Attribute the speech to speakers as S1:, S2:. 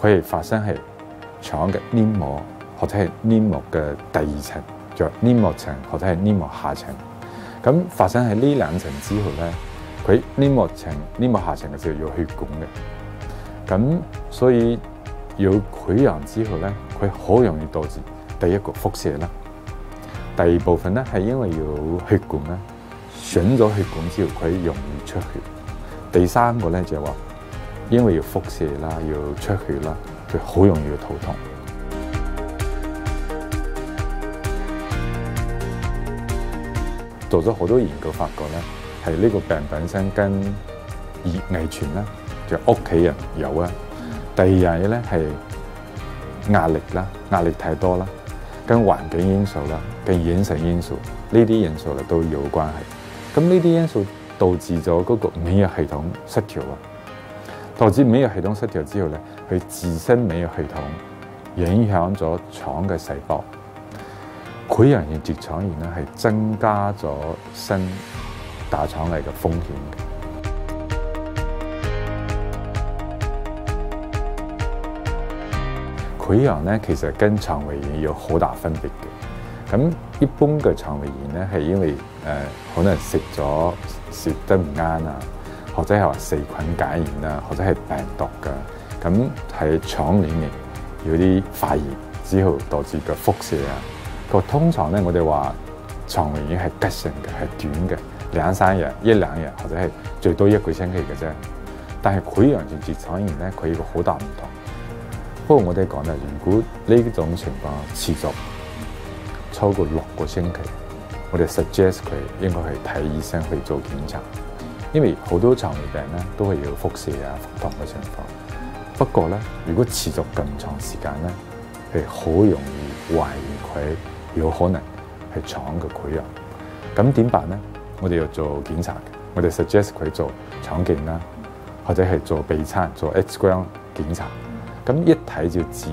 S1: 佢係發生喺腸嘅黏膜或者係黏膜嘅第二層，叫黏膜層或者係黏膜下層。咁發生喺呢兩層之後咧，佢黏膜層、黏膜下層嘅時候有血管嘅。咁所以有潰瘍之後咧，佢好容易導致第一個腹瀉啦。第二部分咧係因為有血管咧，損咗血管之後佢容易出血。第三個咧就係話，因為要腹瀉啦，要出血啦，佢好容易要肚痛。做咗好多研究，發覺咧係呢個病本身跟遺遺傳啦，就屋企人有啊。第二樣嘢咧係壓力啦，壓力太多啦，跟環境因素啦，跟飲食因素呢啲因素咧都有關係。咁呢啲因素導致咗嗰個免疫系統失調啊，導致免疫系統失調之後咧，佢自身免疫系統影響咗腸嘅細胞。潰瘍性直腸炎咧係增加咗生大腸癌嘅風險嘅。潰瘍咧其實跟腸胃炎有好大分別嘅。咁一般嘅腸胃炎咧係因為誒、可能食咗食得唔啱啊，或者係話細菌感染啊，或者係病毒嘅。咁喺腸裡面有啲發炎之後導致嘅腹瀉啊。個通常咧，我哋話腸胃炎係急性嘅，係短嘅，兩三日、一兩日，或者係最多一個星期嘅啫。但係潰瘍性直腸炎咧，佢有個好大唔同。不過我哋講咧，如果呢種情況持續超過六個星期，我哋 suggest 佢應該去睇醫生去做檢查，因為好多腸胃病咧都係要腹瀉啊、腹痛嘅情況。不過咧，如果持續咁長時間咧，係好容易懷疑佢。有可能係腸嘅潰瘍，咁點辦咧？我哋要做檢查嘅，我哋 suggest 佢做腸鏡啦，或者係做 B 餐、做 X 光檢查，咁一睇就知。